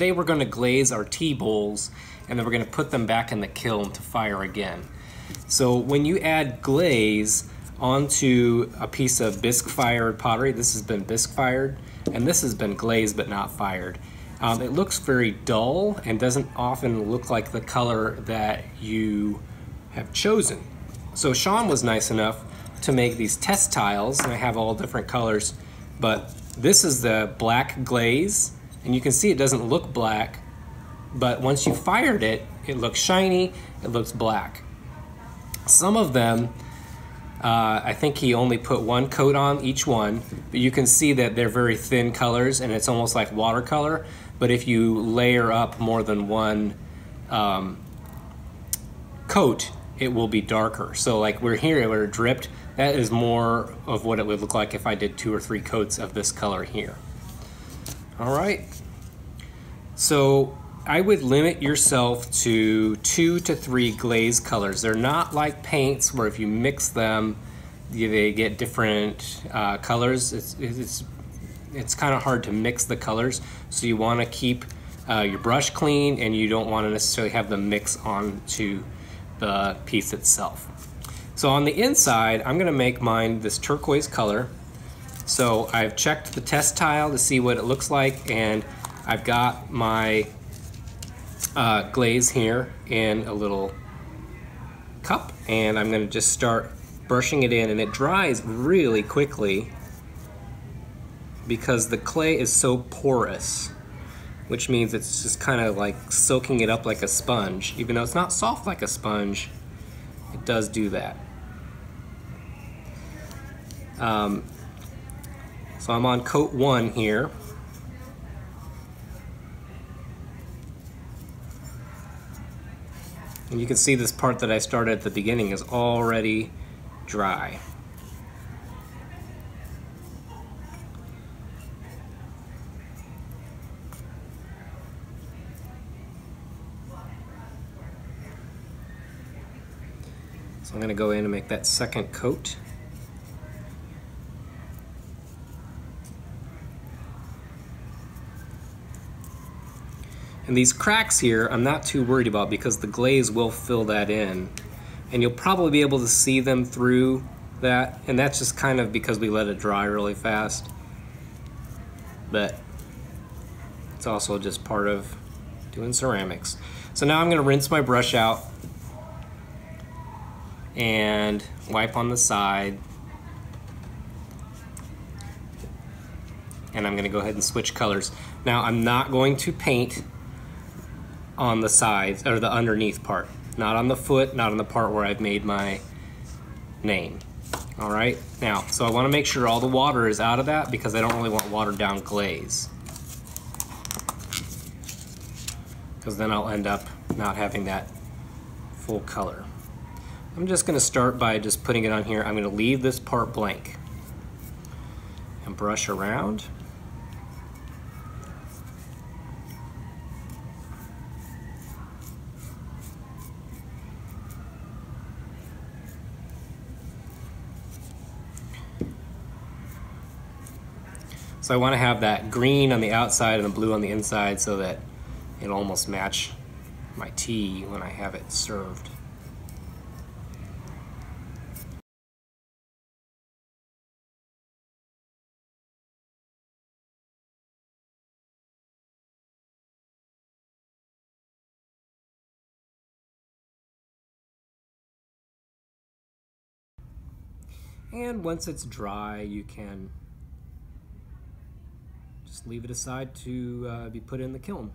today we're going to glaze our tea bowls and then we're going to put them back in the kiln to fire again. So when you add glaze onto a piece of bisque fired pottery, this has been bisque fired and this has been glazed but not fired. Um, it looks very dull and doesn't often look like the color that you have chosen. So Sean was nice enough to make these test tiles and I have all different colors, but this is the black glaze and you can see it doesn't look black, but once you fired it, it looks shiny, it looks black. Some of them, uh, I think he only put one coat on each one, but you can see that they're very thin colors and it's almost like watercolor. But if you layer up more than one um, coat, it will be darker. So like we're here where it dripped, that is more of what it would look like if I did two or three coats of this color here. All right. So I would limit yourself to two to three glaze colors. They're not like paints where if you mix them, they get different uh, colors. It's, it's, it's kind of hard to mix the colors. So you want to keep uh, your brush clean and you don't want to necessarily have them mix onto the piece itself. So on the inside, I'm gonna make mine this turquoise color. So I've checked the test tile to see what it looks like and I've got my uh, glaze here in a little cup and I'm gonna just start brushing it in and it dries really quickly because the clay is so porous which means it's just kind of like soaking it up like a sponge. Even though it's not soft like a sponge, it does do that. Um, so I'm on coat one here. And you can see this part that I started at the beginning is already dry. So I'm going to go in and make that second coat. And these cracks here, I'm not too worried about because the glaze will fill that in. And you'll probably be able to see them through that. And that's just kind of because we let it dry really fast. But it's also just part of doing ceramics. So now I'm gonna rinse my brush out and wipe on the side. And I'm gonna go ahead and switch colors. Now I'm not going to paint on the sides or the underneath part. Not on the foot, not on the part where I've made my name. All right, now, so I wanna make sure all the water is out of that because I don't really want watered down glaze. Because then I'll end up not having that full color. I'm just going to start by just putting it on here. I'm going to leave this part blank and brush around. So I want to have that green on the outside and the blue on the inside so that it'll almost match my tea when I have it served. And once it's dry, you can leave it aside to uh, be put in the kiln.